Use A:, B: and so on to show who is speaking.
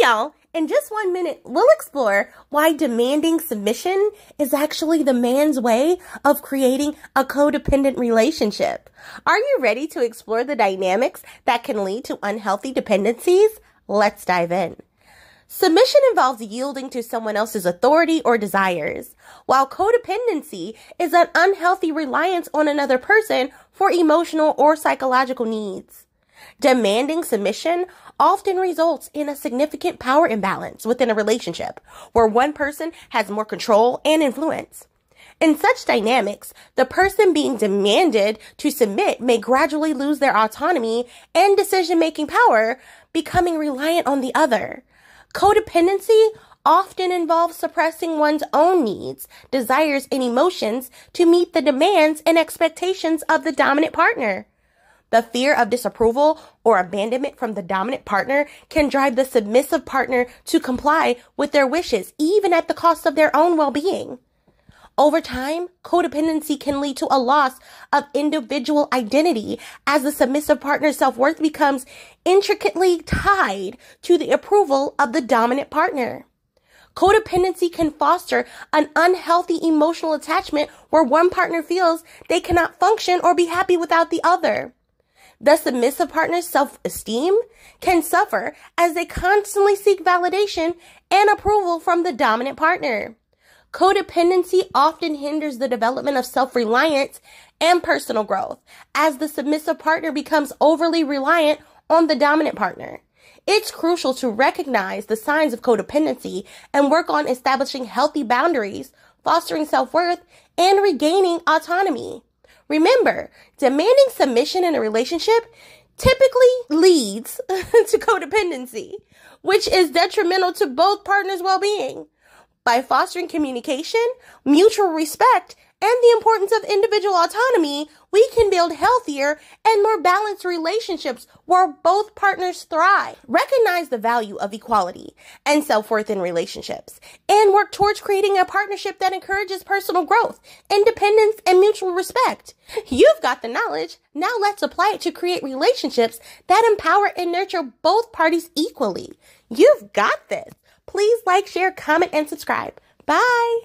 A: y'all. In just one minute, we'll explore why demanding submission is actually the man's way of creating a codependent relationship. Are you ready to explore the dynamics that can lead to unhealthy dependencies? Let's dive in. Submission involves yielding to someone else's authority or desires, while codependency is an unhealthy reliance on another person for emotional or psychological needs. Demanding submission often results in a significant power imbalance within a relationship where one person has more control and influence. In such dynamics, the person being demanded to submit may gradually lose their autonomy and decision making power, becoming reliant on the other. Codependency often involves suppressing one's own needs, desires, and emotions to meet the demands and expectations of the dominant partner. The fear of disapproval or abandonment from the dominant partner can drive the submissive partner to comply with their wishes, even at the cost of their own well-being. Over time, codependency can lead to a loss of individual identity as the submissive partner's self-worth becomes intricately tied to the approval of the dominant partner. Codependency can foster an unhealthy emotional attachment where one partner feels they cannot function or be happy without the other. The submissive partner's self-esteem can suffer as they constantly seek validation and approval from the dominant partner. Codependency often hinders the development of self-reliance and personal growth as the submissive partner becomes overly reliant on the dominant partner. It's crucial to recognize the signs of codependency and work on establishing healthy boundaries, fostering self-worth, and regaining autonomy. Remember, demanding submission in a relationship typically leads to codependency, which is detrimental to both partners' well-being. By fostering communication, mutual respect, and the importance of individual autonomy, we can build healthier and more balanced relationships where both partners thrive. Recognize the value of equality and self-worth in relationships and work towards creating a partnership that encourages personal growth, independence, and mutual respect. You've got the knowledge. Now let's apply it to create relationships that empower and nurture both parties equally. You've got this. Please like, share, comment, and subscribe. Bye.